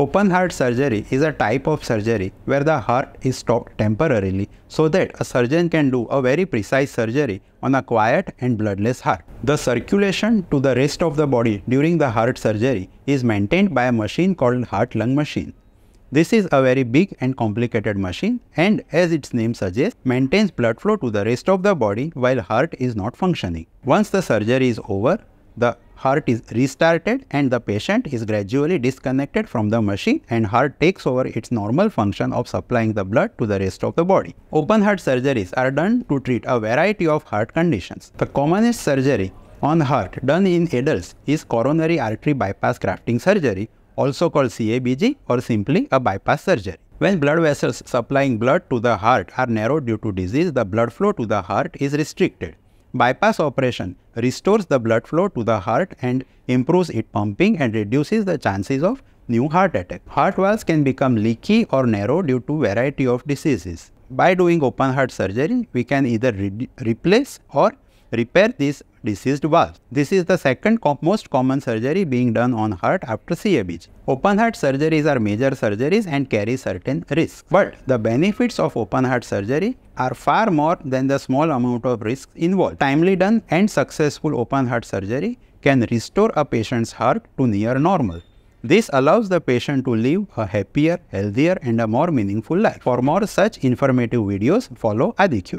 Open heart surgery is a type of surgery where the heart is stopped temporarily so that a surgeon can do a very precise surgery on a quiet and bloodless heart. The circulation to the rest of the body during the heart surgery is maintained by a machine called heart-lung machine. This is a very big and complicated machine and as its name suggests, maintains blood flow to the rest of the body while heart is not functioning. Once the surgery is over, the heart is restarted and the patient is gradually disconnected from the machine and heart takes over its normal function of supplying the blood to the rest of the body. Open heart surgeries are done to treat a variety of heart conditions. The commonest surgery on heart done in adults is coronary artery bypass grafting surgery also called CABG or simply a bypass surgery. When blood vessels supplying blood to the heart are narrowed due to disease, the blood flow to the heart is restricted. Bypass operation restores the blood flow to the heart and improves its pumping and reduces the chances of new heart attack. Heart valves can become leaky or narrow due to variety of diseases. By doing open heart surgery, we can either re replace or repair these diseased valves. This is the second most common surgery being done on heart after CABG. Open heart surgeries are major surgeries and carry certain risks. But the benefits of open heart surgery are far more than the small amount of risks involved. Timely done and successful open heart surgery can restore a patient's heart to near normal. This allows the patient to live a happier, healthier and a more meaningful life. For more such informative videos, follow Aadicura.